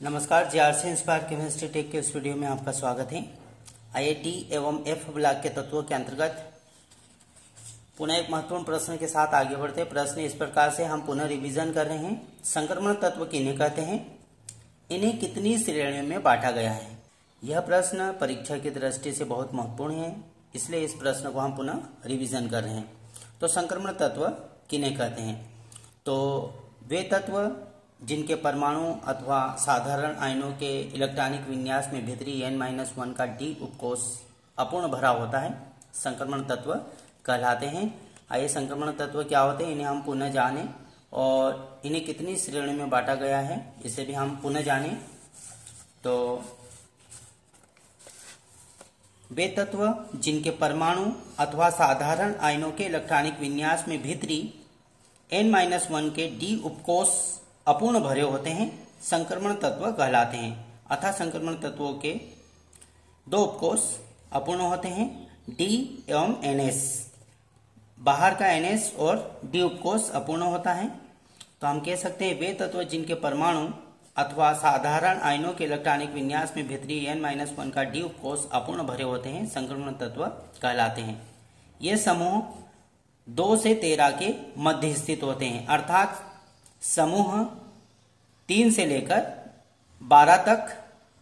नमस्कार GRC inspire chemistry tech के studio में आपका स्वागत है। आईआईटी एवं एफ़ ब्लॉक के तत्वों के अंतर्गत पुनः एक महत्वपूर्ण प्रश्न के साथ आगे बढ़ते प्रश्न इस प्रकार से हम पुनः रिवीजन कर रहे हैं। संक्रमण तत्व किन्हें कहते हैं? इन्हें कितनी श्रेणियों में बांटा गया है? यह प्रश्न परीक्षा की दृष्टि से बहुत महत्वपूर्ण है, इसलिए इस प्रश्न को हम पुनः रिवीजन कर रहे हैं। तो संक्रमण तत्व किन्हें कहते हैं? तो वे तत्व जिनके परमाणु अथवा साधारण आयनों के इलेक्ट्रॉनिक विन्यास में भीतरी एन माइनस वन का डी उपकोष अपूर्ण भरा होता है, संक्रमण तत्व कहलाते हैं। आइए संक्रमण तत्व क्या होते हैं, इन्हें हम पुनः जाने और इन्हें कितनी श्रेणी में बांटा गया है, इसे भी हम पुनः जाने। तो वे तत्व जिनके परमाणु अथवा साधारण आयनों के इलेक्ट्रॉनिक विन्यास में भीतरी एन माइनस वन के डी उपकोष अपूर्ण भरे होते हैं, संक्रमण तत्व कहलाते हैं। अथा संक्रमण तत्वों के दो उपकोष अपूर्ण होते हैं डी एवं एनएस बाहर का एनएस और डी उपकोष अपूर्ण होता है। तो हम कह सकते हैं, वे तत्व जिनके परमाणु अथवा साधारण आयनों के इलेक्ट्रॉनिक विन्यास में भीतरी एन माइनस वन का डी उपकोष अपूर्ण भरे होते हैं, संक्रमण तत्व कहलाते हैं। ये समूह दो से तेरह के मध्य स्थित होते हैं। अर्थात समूह तीन से लेकर बारह तक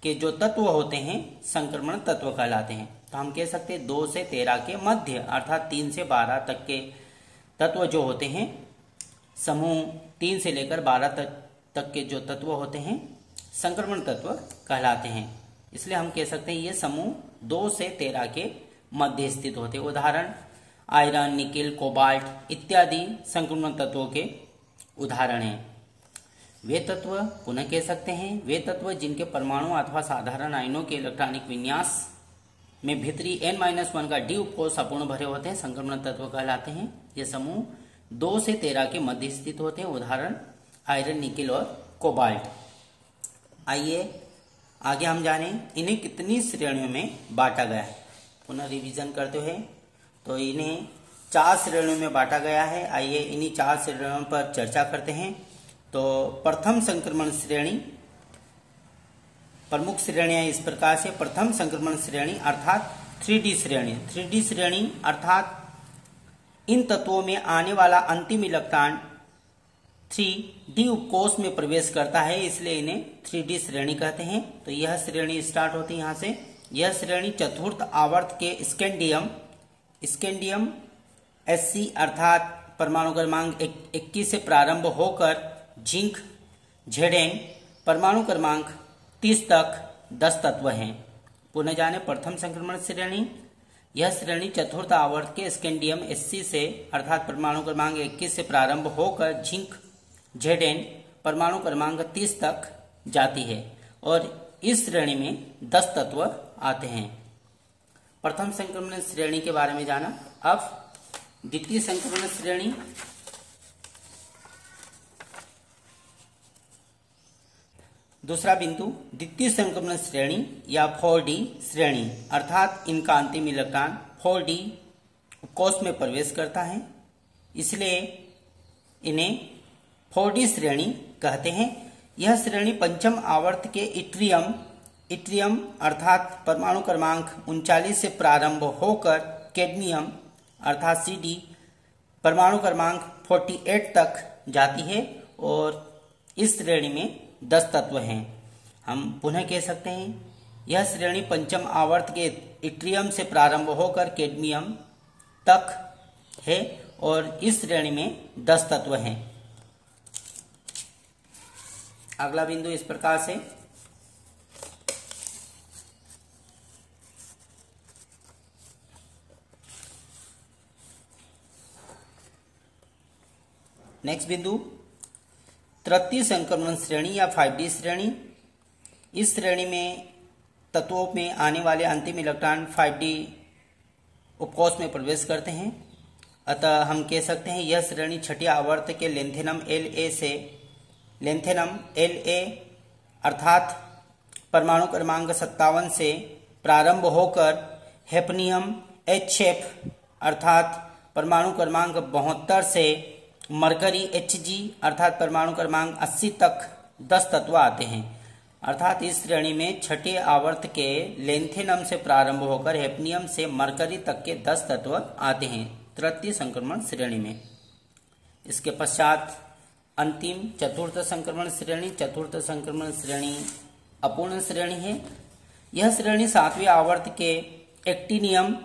के जो तत्व होते हैं, संक्रमण तत्व कहलाते हैं। तो हम कह सकते हैं दो से तेरह के मध्य, अर्थात तीन से बारह तक के तत्व जो होते हैं, समूह तीन से लेकर बारह तक तक के जो तत्व होते हैं, संक्रमण तत्व कहलाते हैं। इसलिए हम कह सकते हैं ये समूह दो से तेरह के मध्य स्थित होते उदाहरण, आयरन, निकिल, कोबाल्ट इत्यादि संक्रमण तत्वों के उदाहरण हैं। वे तत्व पुनः कह सकते हैं, वे तत्व जिनके परमाणु अथवा साधारण आयनों के इलेक्ट्रॉनिक विन्यास में भीतरी एन माइनस वन का डी उपकोष अपूर्ण भरे होते हैं, संक्रमण तत्व कहलाते हैं। ये समूह दो से तेरह के मध्य स्थित होते हैं। उदाहरण, आयरन, निकिल और कोबाल्ट। आइए, आगे हम जाने, इन्हें कितनी श्रेणियों में बांटा गया है? पुनः रिवीजन करते हुए तो इन्हें चार श्रेणियों में बांटा गया है। आइए इन्हीं चार श्रेणियों पर चर्चा करते हैं। तो प्रथम संक्रमण श्रेणी, प्रमुख श्रेणियाँ इस प्रकार से। प्रथम संक्रमण श्रेणी अर्थात थ्री डी श्रेणी। थ्री डी श्रेणी अर्थात इन तत्वों में आने वाला अंतिम इलेक्ट्रॉन थ्री डी उपकोष में प्रवेश करता है, इसलिए इन्हें थ्री डी श्रेणी कहते हैं। तो यह श्रेणी स्टार्ट होती है यहाँ से। यह श्रेणी चतुर्थ आवर्त के स्केंडियम, स्कैंडियम एससी अर्थात परमाणु क्रमांक इक्कीस से प्रारंभ होकर जिंक झेडेन परमाणु क्रमांक तीस तक दस तत्व हैं। पुनः जाने प्रथम संक्रमण श्रेणी। यह श्रेणी चतुर्थ आवर्त के स्कैंडियम एससी से अर्थात परमाणु क्रमांक 21 से प्रारंभ होकर जिंक झेडेन परमाणु क्रमांक 30 तक जाती है और इस श्रेणी में 10 तत्व आते हैं। प्रथम संक्रमण श्रेणी के बारे में जाना। अब द्वितीय संक्रमण श्रेणी। दूसरा बिंदु, द्वितीय संक्रमण श्रेणी या फोर डी श्रेणी। अर्थात इनका अंतिम इलेक्ट्रॉन डी कोष में प्रवेश करता है। इसलिए इन्हें फोर डी श्रेणी कहते हैं। यह श्रेणी पंचम आवर्त के इट्रियम इट्रियम अर्थात परमाणु क्रमांक उनचालीस से प्रारंभ होकर कैडमियम अर्थात सी डी परमाणु क्रमांक 48 तक जाती है और इस श्रेणी में 10 तत्व हैं। हम पुनः कह सकते हैं, यह श्रेणी पंचम आवर्त के इट्रियम से प्रारंभ होकर कैडमियम तक है और इस श्रेणी में 10 तत्व हैं। अगला बिंदु इस प्रकार से। नेक्स्ट बिंदु। तृतीय संक्रमण श्रेणी या फाइव श्रेणी। इस श्रेणी में तत्वों में आने वाले अंतिम इलेक्ट्रॉन फाइव डी उपकोष में प्रवेश करते हैं। अतः हम कह सकते हैं यह श्रेणी छठी आवर्त के लेंथेनम एल ए से लेंथेनम एल ए अर्थात परमाणु क्रमांक सत्तावन से प्रारंभ होकर हेपनियम एच एफ़ अर्थात परमाणु क्रमांक बहत्तर से मरकरी एच जी अर्थात परमाणु क्रमांक 80 तक 10 तत्व आते हैं। अर्थात इस श्रेणी में छठे आवर्त के लेंथेनम से प्रारंभ होकर हेपनियम से मरकरी तक के दस तत्व आते हैं तृतीय संक्रमण श्रेणी में। इसके पश्चात अंतिम चतुर्थ संक्रमण श्रेणी, चतुर्थ संक्रमण श्रेणी, अपूर्ण श्रेणी है। यह श्रेणी सातवें आवर्त के एक्टिनियम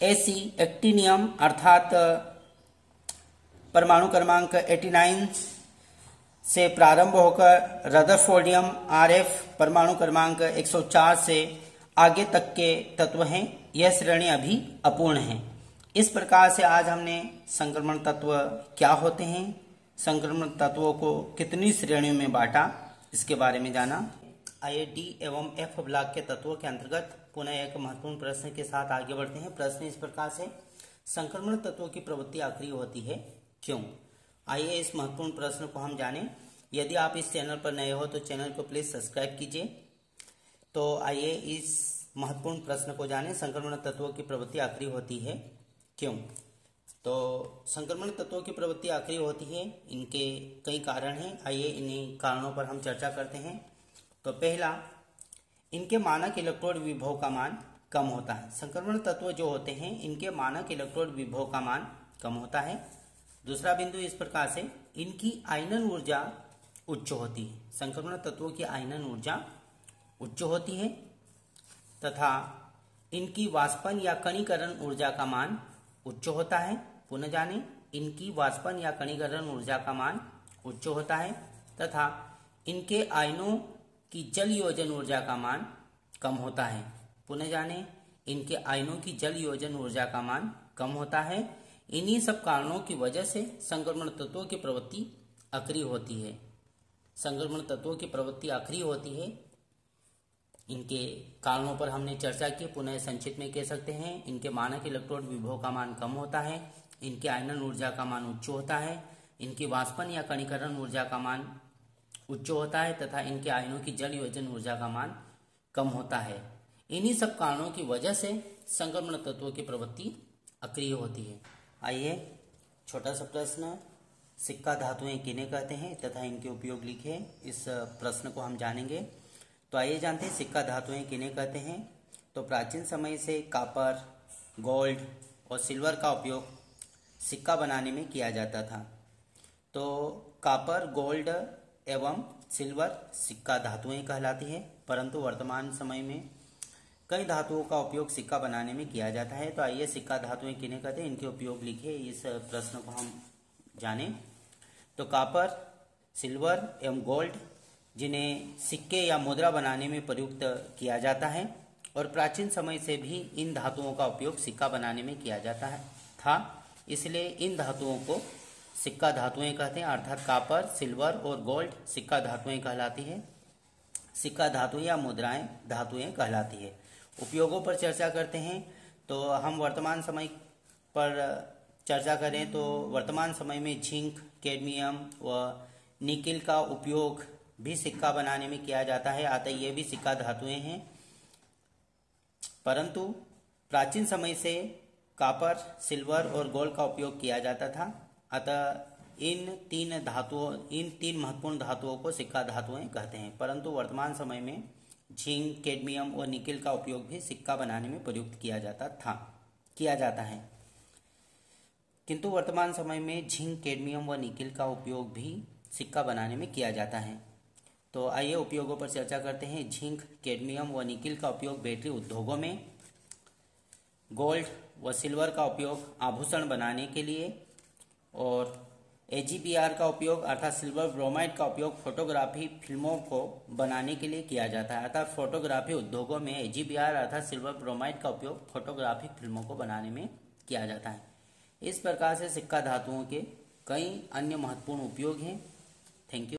एसी एक्टिनियम अर्थात परमाणु क्रमांक 89 से प्रारंभ होकर रदरफोर्डियम आरएफ परमाणु क्रमांक 104 से आगे तक के तत्व हैं। यह श्रेणी अभी अपूर्ण है। इस प्रकार से आज हमने संक्रमण तत्व क्या होते हैं, संक्रमण तत्वों को कितनी श्रेणियों में बांटा, इसके बारे में जाना। आई डी एवं एफ़ ब्लॉक के तत्वों के अंतर्गत पुनः एक महत्वपूर्ण प्रश्न के साथ आगे बढ़ते हैं। प्रश्न इस प्रकार से, संक्रमण तत्वों की प्रवृत्ति आखिरी होती है। क्यों? आइए इस महत्वपूर्ण प्रश्न को हम जानें। यदि आप इस चैनल पर नए हो तो चैनल को प्लीज़ सब्सक्राइब कीजिए। तो आइए इस महत्वपूर्ण प्रश्न को जानें। संक्रमण तत्वों की प्रवृत्ति आखिरी होती है। क्यों? तो संक्रमण तत्वों की प्रवृत्ति आखिरी होती है। इनके कई कारण हैं। आइए इन्हीं कारणों पर हम चर्चा करते हैं। तो पहला, इनके मानक इलेक्ट्रोड विभव का मान कम होता है। संक्रमण तत्व जो होते हैं, इनके मानक इलेक्ट्रोड विभव का मान कम होता है। दूसरा बिंदु इस प्रकार से, इनकी आयनन ऊर्जा उच्च होती है। संक्रमण तत्वों की आयनन ऊर्जा उच्च होती है, तथा इनकी वाष्पन या कणीकरण ऊर्जा का मान उच्च होता है। पुनः जाने, इनकी वाष्पन या कणीकरण ऊर्जा का मान उच्च होता है, तथा इनके आयनों की जल योजन ऊर्जा का मान कम होता है। पुनः जाने, इनके आयनों की जल योजन ऊर्जा का मान कम होता है इन्हीं सब कारणों की वजह से संक्रमण तत्वों की प्रवृत्ति अक्रिय होती है। संक्रमण तत्वों की प्रवृत्ति अक्रिय होती है। इनके कारणों पर हमने चर्चा की, पुनः संक्षिप्त में कह सकते हैं। इनके मानक इलेक्ट्रोड विभव का मान कम होता है, इनके आयनन ऊर्जा का मान उच्च होता है, इनकी वाष्पन या कणीकरण ऊर्जा का मान उच्च होता है तथा इनके आयनों की जल योजन ऊर्जा का मान कम होता है। इन्हीं सब कारणों की वजह से संक्रमण तत्वों की प्रवृत्ति अक्रिय होती है। आइए, छोटा सा प्रश्न। सिक्का धातुएँ किन्हें कहते हैं तथा इनके उपयोग लिखे, इस प्रश्न को हम जानेंगे। तो आइए जानते हैं सिक्का धातुएँ किन्हें कहते हैं। तो प्राचीन समय से कापर, गोल्ड और सिल्वर का उपयोग सिक्का बनाने में किया जाता था। तो कापर, गोल्ड एवं सिल्वर सिक्का धातुएँ कहलाती है, परंतु वर्तमान समय में कई धातुओं का उपयोग सिक्का बनाने में किया जाता है। तो आइए सिक्का धातुएँ किन्हें कहते हैं? इनके उपयोग लिखे। इस प्रश्न को हम जाने। तो कापर, सिल्वर एवं गोल्ड, जिन्हें सिक्के या मुद्रा बनाने में प्रयुक्त किया जाता है, और प्राचीन समय से भी इन धातुओं का उपयोग सिक्का बनाने में किया जाता है, था। इसलिए इन धातुओं को सिक्का धातुएँ कहते हैं, अर्थात कापर, सिल्वर और गोल्ड सिक्का धातुएँ कहलाती है। सिक्का धातु या मुद्राएँ धातुएँ कहलाती है। उपयोगों पर चर्चा करते हैं तो हम वर्तमान समय पर चर्चा करें तो वर्तमान समय में झिंक कैडमियम व निकिल का उपयोग भी सिक्का बनाने में किया जाता है, अतः ये भी सिक्का धातुएँ हैं। परंतु प्राचीन समय से कापर, सिल्वर और गोल्ड का उपयोग किया जाता था, अतः इन तीन धातुओं, इन तीन महत्वपूर्ण धातुओं को सिक्का धातुएँ कहते हैं। परंतु वर्तमान समय में झिंक कैडमियम और निकिल का उपयोग भी सिक्का बनाने में प्रयुक्त किया जाता था, किया जाता है। किंतु वर्तमान समय में झिंक कैडमियम व निकिल का उपयोग भी सिक्का बनाने में किया जाता है। तो आइए उपयोगों पर चर्चा करते हैं। झिंक कैडमियम व निकिल का उपयोग बैटरी उद्योगों में, गोल्ड व सिल्वर का उपयोग आभूषण बनाने के लिए और ए का उपयोग अर्थात सिल्वर ब्रोमाइड का उपयोग फोटोग्राफी फ़िल्मों को बनाने के लिए किया जाता है। अर्थात फोटोग्राफी उद्योगों में ए अर्थात सिल्वर ब्रोमाइड का उपयोग फोटोग्राफी फ़िल्मों को बनाने में किया जाता है। इस प्रकार से सिक्का धातुओं के कई अन्य महत्वपूर्ण उपयोग हैं। Thank you